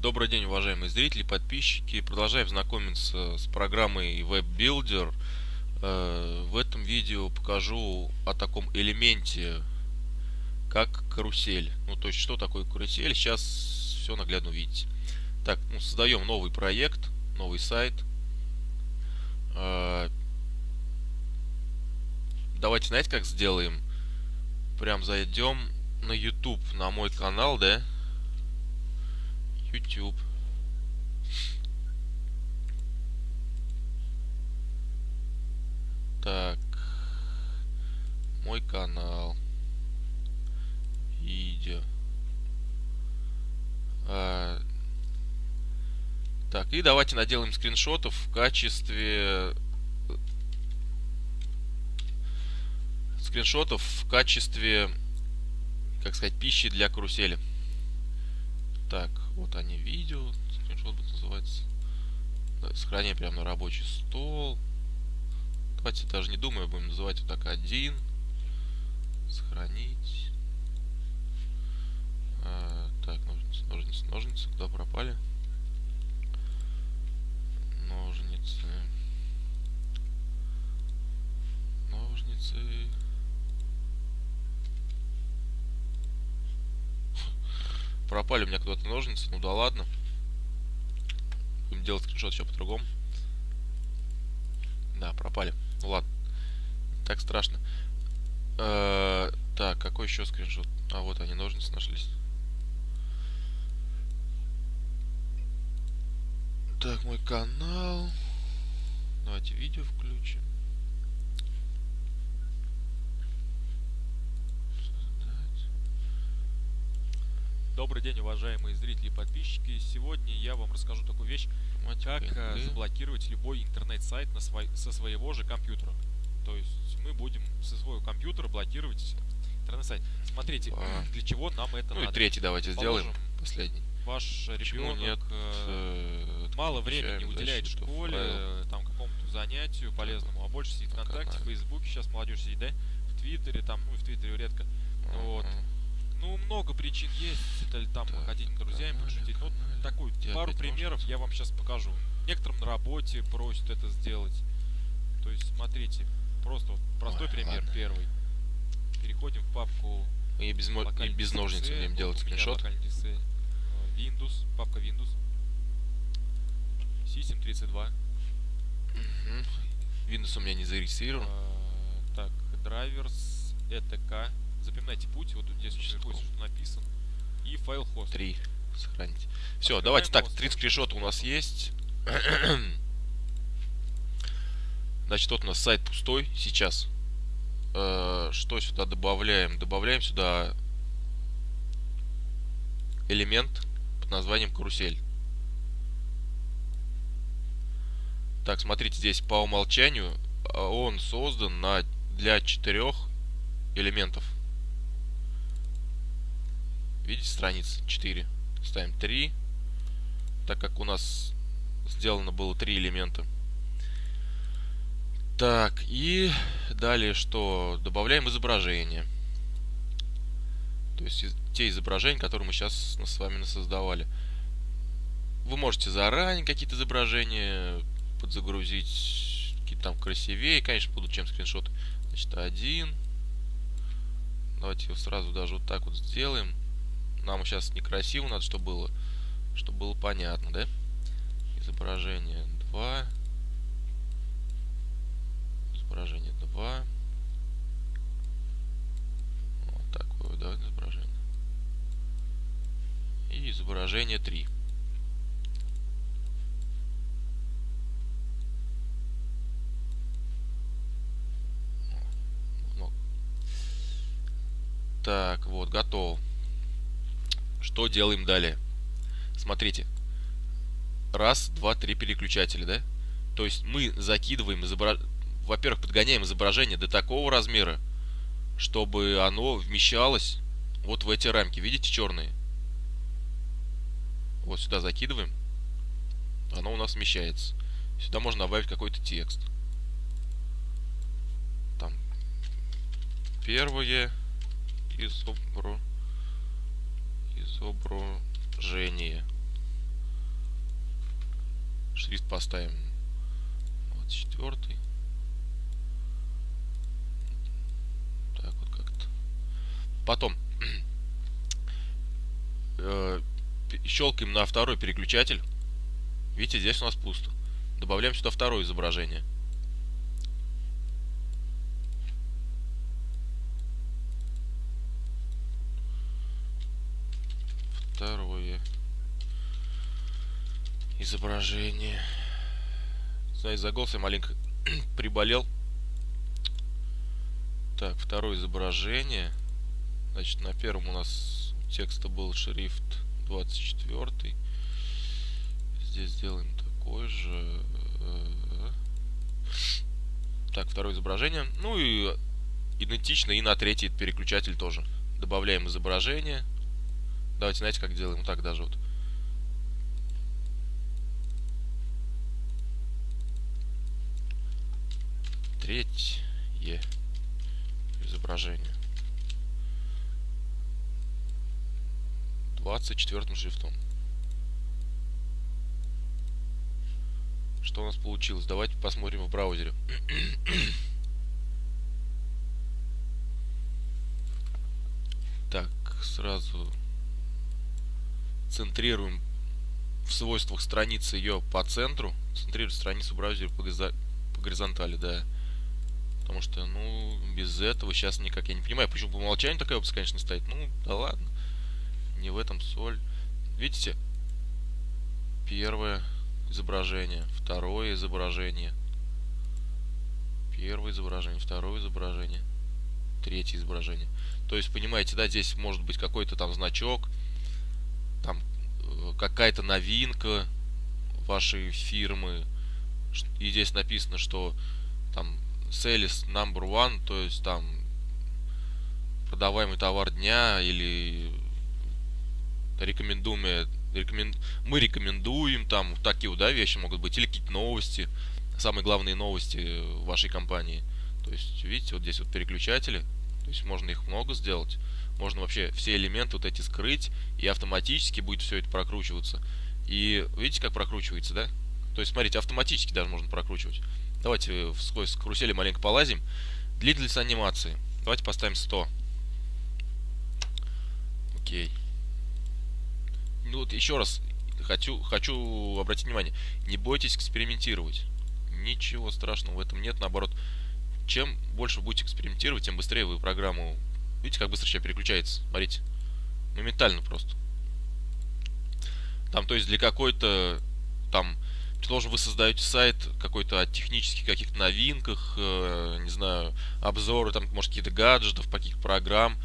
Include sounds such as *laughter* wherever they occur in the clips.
Добрый день, уважаемые зрители, подписчики. Продолжаем знакомиться с программой WebBuilder. Э, в этом видео покажу о таком элементе, как карусель. Ну, то есть, что такое карусель, сейчас все наглядно увидите. Так, ну, создаем новый проект, новый сайт. Э, давайте, знаете, как сделаем? Прям зайдем на YouTube, на мой канал, да? YouTube. Так. Мой канал. Видео. А, так, и давайте наделаем скриншотов в качестве скриншотов в качестве, как сказать, пищи для карусели. Так, вот они видео, скриншот будет называться. Да, сохраняем прямо на рабочий стол. Давайте даже не думаю, будем называть вот так один. Сохранить. А, так, ножницы, ножницы, ножницы. Куда пропали? Ножницы. Пропали у меня куда-то ножницы. Ну да ладно. Будем делать скриншот еще по-другому. Да, пропали. Ну ладно. Так страшно. Э -э так, какой еще скриншот? А вот они, ножницы нашлись. Так, мой канал. Давайте видео включим. Добрый день, уважаемые зрители и подписчики. Сегодня я вам расскажу такую вещь, как э, заблокировать любой интернет-сайт на свой, со своего же компьютера. То есть мы будем со своего компьютера блокировать интернет-сайт. Смотрите, а. для чего нам это ну надо. Ну и третий давайте Положим, сделаем, последний. Ваш ребенок нет, э, мало времени уделяет школе, правил. там какому-то занятию полезному, а больше сидит ВКонтакте, в Фейсбуке, сейчас молодежь сидит, да? В Твиттере, там, ну в Твиттере редко. Uh -huh. Ну, много причин есть. Это там так, ходить с друзьями, пошутить. Ну, такую пару примеров я вам сейчас покажу. Некоторым на работе просят это сделать. То есть, смотрите, просто вот простой Ой, пример ладно. первый. Переходим в папку и без, и без ножниц будем делать скриншот. Э, Windows, папка Windows. System 32. Угу. Windows у меня не зарегистрирован. А, так, drivers, ETK. Запоминайте путь, вот здесь наверху что написано. И файл хост. Три. Сохранить. Все, давайте так, три скриншота у нас есть. *clears throat* Значит, вот у нас сайт пустой сейчас. Э, что сюда добавляем? Добавляем сюда элемент под названием карусель. Так, смотрите, здесь по умолчанию а, он создан на, для четырех элементов. Видите, страниц 4. Ставим 3. Так как у нас сделано было 3 элемента. Так, и далее что? Добавляем изображение. То есть те изображения, которые мы сейчас с вами создавали. Вы можете заранее какие-то изображения подзагрузить, какие-то там красивее, конечно, будут чем скриншоты. Значит, один. Давайте его сразу даже вот так вот сделаем нам сейчас некрасиво надо, чтобы было, чтобы было понятно, да? Изображение 2. Изображение 2. Вот такое, да, изображение. И изображение 3. Так, вот, готов. Что делаем далее? Смотрите. Раз, два, три переключателя, да? То есть мы закидываем изображение... Во-первых, подгоняем изображение до такого размера, чтобы оно вмещалось вот в эти рамки. Видите, черные? Вот сюда закидываем. Оно у нас вмещается. Сюда можно добавить какой-то текст. Там. Первое изображение изображение. шрифт поставим. 24 так вот как-то. Потом. *clears throat* Э, щелкаем на второй переключатель. Видите здесь у нас пусто. Добавляем сюда второе изображение второе изображение. Знаю, из-за голоса я маленько *clears throat* приболел. Так, второе изображение. Значит, на первом у нас текста был шрифт 24. Здесь сделаем такой же. Так, второе изображение. Ну и идентично и на третий переключатель тоже. Добавляем изображение. Давайте, знаете, как делаем? так даже вот. Третье изображение. 24 шрифтом. Что у нас получилось? Давайте посмотрим в браузере. *coughs* так, сразу центрируем в свойствах страницы ее по центру. Центрируем страницу браузера по, горизонтали, да. Потому что, ну, без этого сейчас никак я не понимаю, почему по умолчанию такая опция, конечно, стоит. Ну, да ладно. Не в этом соль. Видите? Первое изображение, второе изображение. Первое изображение, второе изображение, третье изображение. То есть, понимаете, да, здесь может быть какой-то там значок, там э, какая-то новинка вашей фирмы. И здесь написано, что там sales number one, то есть там продаваемый товар дня или рекомендуемые рекомен... мы рекомендуем там такие да вещи могут быть или какие-то новости самые главные новости вашей компании. То есть видите вот здесь вот переключатели то есть можно их много сделать можно вообще все элементы вот эти скрыть и автоматически будет все это прокручиваться. И видите как прокручивается да? То есть смотрите автоматически даже можно прокручивать Давайте сквозь карусели маленько полазим. Длительность анимации. Давайте поставим 100. Окей. Ну вот еще раз хочу, хочу обратить внимание. Не бойтесь экспериментировать. Ничего страшного в этом нет. Наоборот, чем больше будете экспериментировать, тем быстрее вы программу... Видите, как быстро сейчас переключается? Смотрите. Моментально просто. Там, то есть для какой-то там Предположим, вы создаете сайт какой-то о технических каких-то новинках, э, не знаю, обзоры, там, может, какие-то гаджетов, каких-то программ.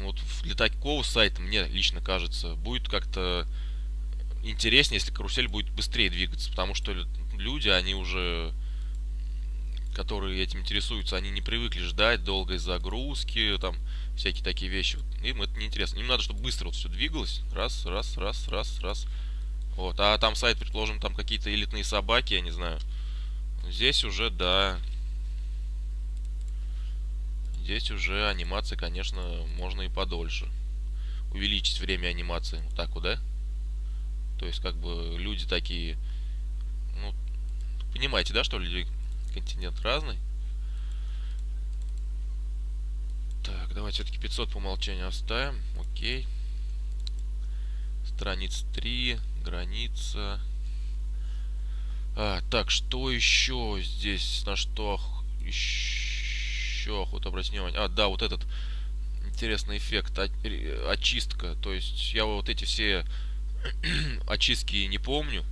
Вот для такого сайта, мне лично кажется, будет как-то интереснее, если карусель будет быстрее двигаться, потому что люди, они уже, которые этим интересуются, они не привыкли ждать долгой загрузки, там, всякие такие вещи. Им это неинтересно. Им надо, чтобы быстро вот все двигалось. Раз, раз, раз, раз, раз. Вот, а там сайт, предположим, там какие-то элитные собаки, я не знаю. Здесь уже, да. Здесь уже анимация, конечно, можно и подольше. Увеличить время анимации. Вот так вот, да? То есть, как бы, люди такие... Ну, понимаете, да, что люди континент разный? Так, давайте все-таки 500 по умолчанию оставим. Окей. Страниц 3 граница. А, так, что еще здесь? На что еще охота обратить внимание? А, да, вот этот интересный эффект. Очистка. То есть я вот эти все *clears throat* очистки не помню.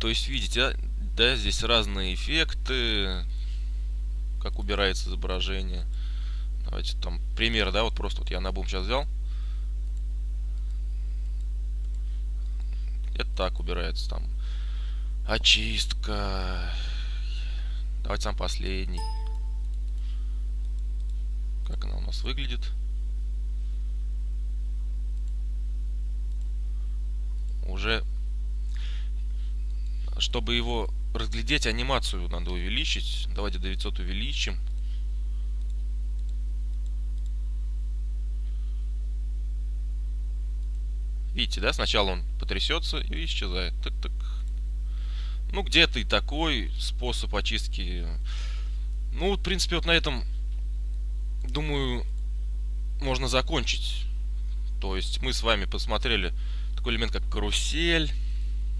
То есть, видите, да, да, здесь разные эффекты, как убирается изображение. Давайте там пример, да, вот просто вот я на бум сейчас взял. Это так убирается там. Очистка. Давайте сам последний. Как она у нас выглядит. Уже, чтобы его разглядеть, анимацию надо увеличить. Давайте 900 увеличим. Видите, да? Сначала он потрясется и исчезает. Так-так. Ну, где-то и такой способ очистки. Ну, в принципе, вот на этом, думаю, можно закончить. То есть мы с вами посмотрели такой элемент, как карусель.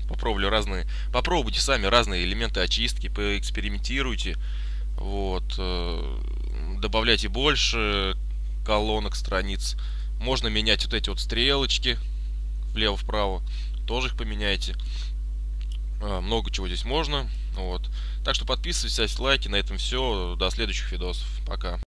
Попробовали разные... Попробуйте сами разные элементы очистки, поэкспериментируйте. Вот. Э, добавляйте больше колонок, страниц. Можно менять вот эти вот стрелочки влево-вправо. Тоже их поменяйте. Э, много чего здесь можно. Вот. Так что подписывайтесь, ставьте лайки. На этом все. До следующих видосов. Пока.